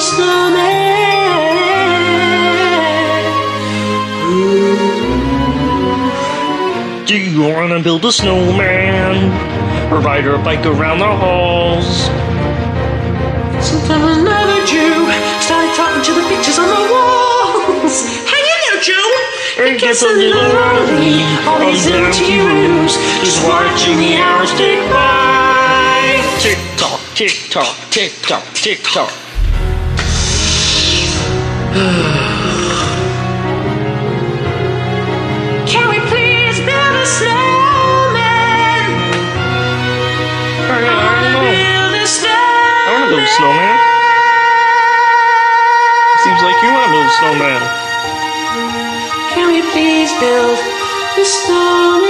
snowman? Do you wanna build a snowman? Or ride a bike around the halls? Sometimes another Jew started talking to the pictures on the walls. Hey, you know, Joe. It gets a little lonely, all these empty rooms, just watching the hours tick by. Tick tock, tick tock, tick tock, tick tock. Can we please build a snowman? I don't know. Build a snowman. snowman. Seems like you wanna build a snowman. Can we please build a snowman?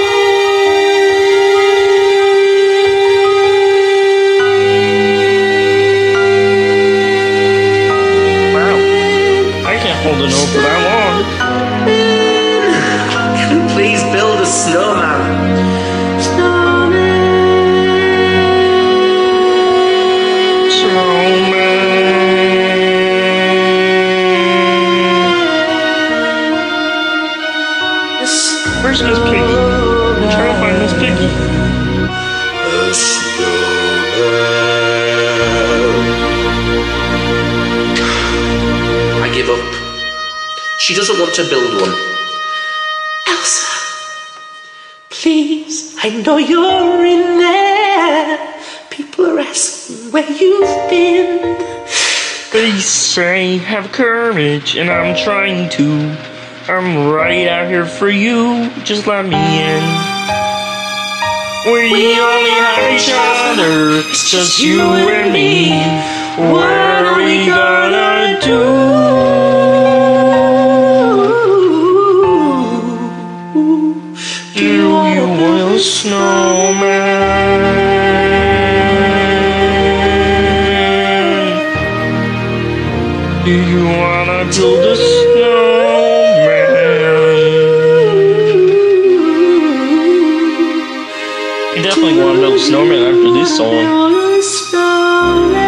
I can't hold an O for that long. Please build a snowman. Snowman. Where's Miss Piggy? I'm trying to find Miss Piggy. She doesn't want to build one. Elsa, please, I know you're in there. People are asking where you've been. They say have courage, and I'm trying to. I'm right out here for you. Just let me in. We only have each other, it's just you and me. Snowman? Do you wanna build a snowman? You definitely want to build a snowman after this song. Build a snowman.